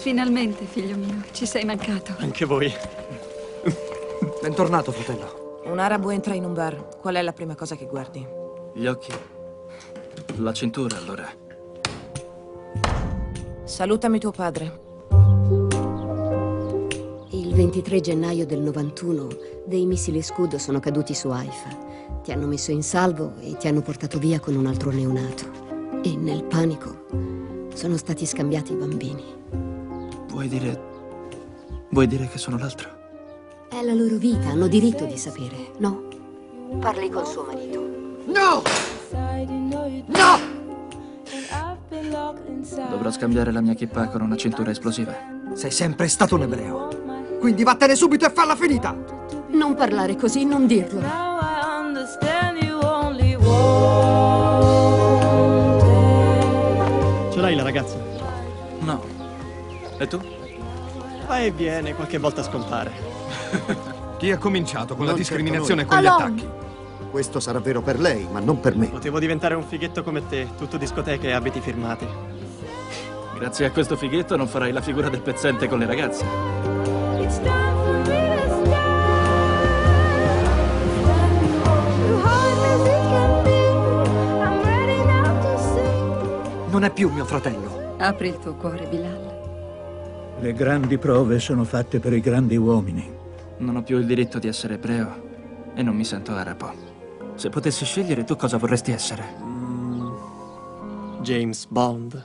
Finalmente, figlio mio, ci sei mancato. Anche voi. Bentornato, fratello. Un arabo entra in un bar. Qual è la prima cosa che guardi? Gli occhi. La cintura, allora. Salutami tuo padre. Il 23 gennaio del 91 dei missili scudo sono caduti su Haifa. Ti hanno messo in salvo e ti hanno portato via con un altro neonato. E nel panico sono stati scambiati i bambini. Vuoi dire... Vuoi dire che sono l'altro? È la loro vita, hanno diritto di sapere, no? Parli col suo marito. No! No! Dovrò scambiare la mia kippa con una cintura esplosiva. Sei sempre stato un ebreo. Quindi vattene subito e falla finita! Non parlare così, non dirlo. Ce l'hai la ragazza? No. E tu? Va e viene, qualche volta scompare. Chi ha cominciato con Non la discriminazione e certo con gli Alon! attacchi? Questo sarà vero per lei, ma non per me. Potevo diventare un fighetto come te, tutto discoteche e abiti firmati. Grazie a questo fighetto non farai la figura del pezzente con le ragazze. Non è più mio fratello. Apri il tuo cuore, Bilal. Le grandi prove sono fatte per i grandi uomini. Non ho più il diritto di essere ebreo e non mi sento arabo. Se potessi scegliere, tu cosa vorresti essere? James Bond.